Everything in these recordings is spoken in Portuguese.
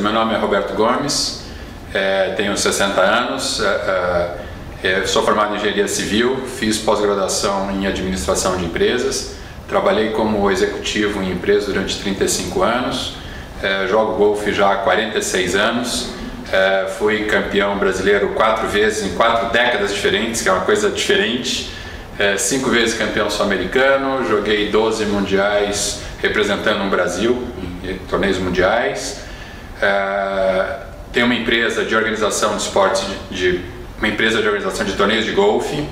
Meu nome é Roberto Gomes, é, tenho 60 anos, é, é, sou formado em engenharia civil, fiz pós-graduação em administração de empresas, trabalhei como executivo em empresas durante 35 anos, é, jogo golfe já há 46 anos, é, fui campeão brasileiro quatro vezes em quatro décadas diferentes, que é uma coisa diferente, é, cinco vezes campeão sul-americano, joguei 12 mundiais representando o Brasil em torneios mundiais. É, tenho uma empresa de organização de esportes, de, de, uma empresa de organização de torneios de golfe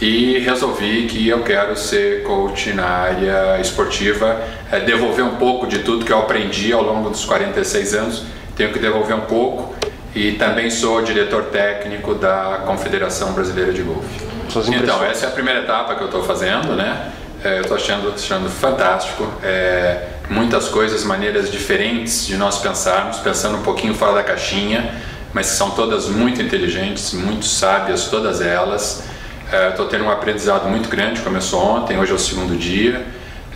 e resolvi que eu quero ser coach na área esportiva, é, devolver um pouco de tudo que eu aprendi ao longo dos 46 anos, tenho que devolver um pouco e também sou diretor técnico da Confederação Brasileira de Golfe. Então, essa é a primeira etapa que eu estou fazendo, né? É, eu estou achando, achando fantástico. É, muitas coisas, maneiras diferentes de nós pensarmos, pensando um pouquinho fora da caixinha, mas que são todas muito inteligentes, muito sábias, todas elas. Estou é, tendo um aprendizado muito grande, começou ontem, hoje é o segundo dia.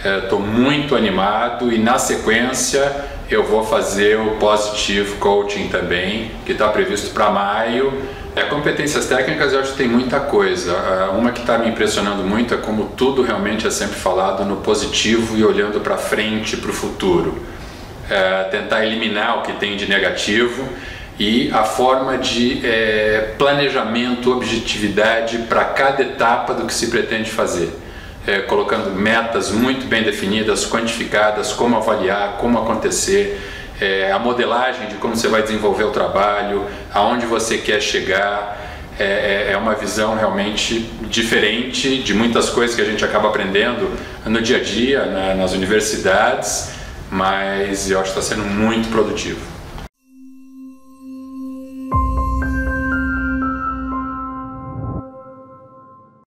Estou é, muito animado e na sequência eu vou fazer o Positive Coaching também, que está previsto para maio é, competências técnicas eu acho que tem muita coisa. É, uma que está me impressionando muito é como tudo realmente é sempre falado no positivo e olhando para frente, para o futuro. É, tentar eliminar o que tem de negativo e a forma de é, planejamento, objetividade para cada etapa do que se pretende fazer. É, colocando metas muito bem definidas, quantificadas, como avaliar, como acontecer é, a modelagem de como você vai desenvolver o trabalho, aonde você quer chegar. É, é, é uma visão realmente diferente de muitas coisas que a gente acaba aprendendo no dia a dia, na, nas universidades, mas eu acho que está sendo muito produtivo.